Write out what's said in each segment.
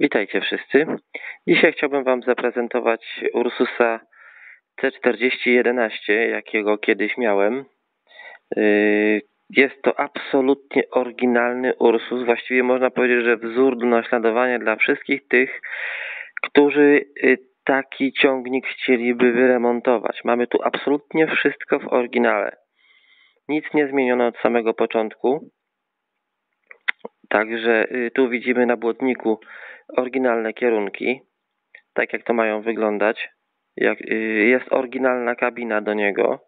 Witajcie wszyscy. Dzisiaj chciałbym Wam zaprezentować Ursusa C4011, jakiego kiedyś miałem. Yy, jest to absolutnie oryginalny Ursus. Właściwie można powiedzieć, że wzór do naśladowania dla wszystkich tych, którzy yy, taki ciągnik chcieliby wyremontować. Mamy tu absolutnie wszystko w oryginale. Nic nie zmieniono od samego początku. Także yy, tu widzimy na błotniku oryginalne kierunki, tak jak to mają wyglądać. Jak, y, jest oryginalna kabina do niego.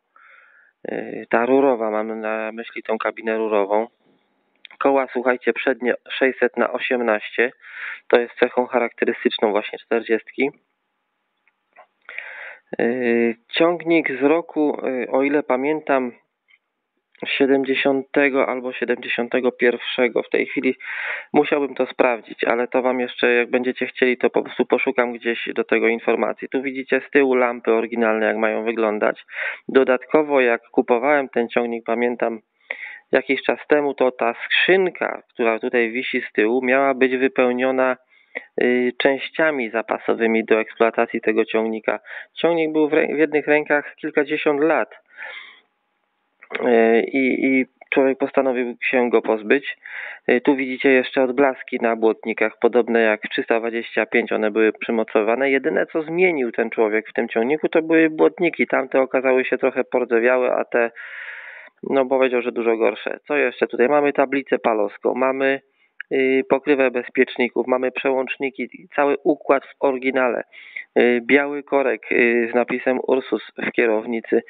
Y, ta rurowa, mamy na myśli tą kabinę rurową. Koła, słuchajcie, przednie 600 na 18 to jest cechą charakterystyczną właśnie 40. Y, ciągnik z roku, o ile pamiętam, 70 albo 71. W tej chwili musiałbym to sprawdzić, ale to Wam jeszcze, jak będziecie chcieli, to po prostu poszukam gdzieś do tego informacji. Tu widzicie z tyłu lampy oryginalne, jak mają wyglądać. Dodatkowo, jak kupowałem ten ciągnik, pamiętam jakiś czas temu, to ta skrzynka, która tutaj wisi z tyłu, miała być wypełniona y, częściami zapasowymi do eksploatacji tego ciągnika. Ciągnik był w, w jednych rękach kilkadziesiąt lat i, i człowiek postanowił się go pozbyć. E, tu widzicie jeszcze odblaski na błotnikach, podobne jak w 325, one były przymocowane. Jedyne co zmienił ten człowiek w tym ciągniku to były błotniki. Tamte okazały się trochę pordzewiałe, a te no powiedział, że dużo gorsze. Co jeszcze tutaj? Mamy tablicę palowską, mamy y, pokrywę bezpieczników, mamy przełączniki, cały układ w oryginale. Y, biały korek y, z napisem Ursus w kierownicy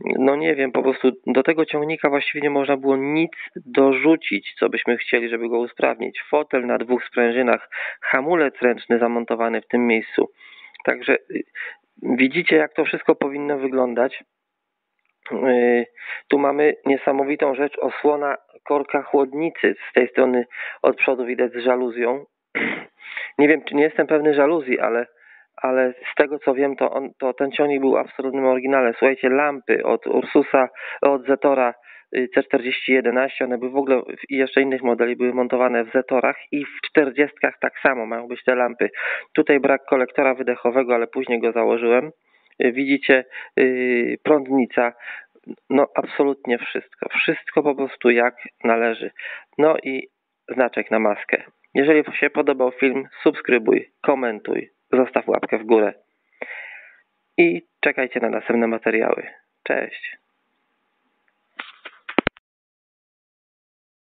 no nie wiem, po prostu do tego ciągnika właściwie nie można było nic dorzucić, co byśmy chcieli, żeby go usprawnić. Fotel na dwóch sprężynach, hamulec ręczny zamontowany w tym miejscu. Także y, widzicie, jak to wszystko powinno wyglądać. Y, tu mamy niesamowitą rzecz, osłona korka chłodnicy. Z tej strony od przodu widać z żaluzją. Nie wiem, czy nie jestem pewny żaluzji, ale ale z tego co wiem, to, on, to ten ciągnik był absolutnym oryginalem. Słuchajcie, lampy od Ursusa, od Zetora y, C4011, one były w ogóle i jeszcze innych modeli były montowane w Zetorach i w 40 tak samo mają być te lampy. Tutaj brak kolektora wydechowego, ale później go założyłem. Y, widzicie, yy, prądnica, no absolutnie wszystko. Wszystko po prostu jak należy. No i znaczek na maskę. Jeżeli się podobał film, subskrybuj, komentuj, zostaw łapkę w górę i czekajcie na następne materiały. Cześć!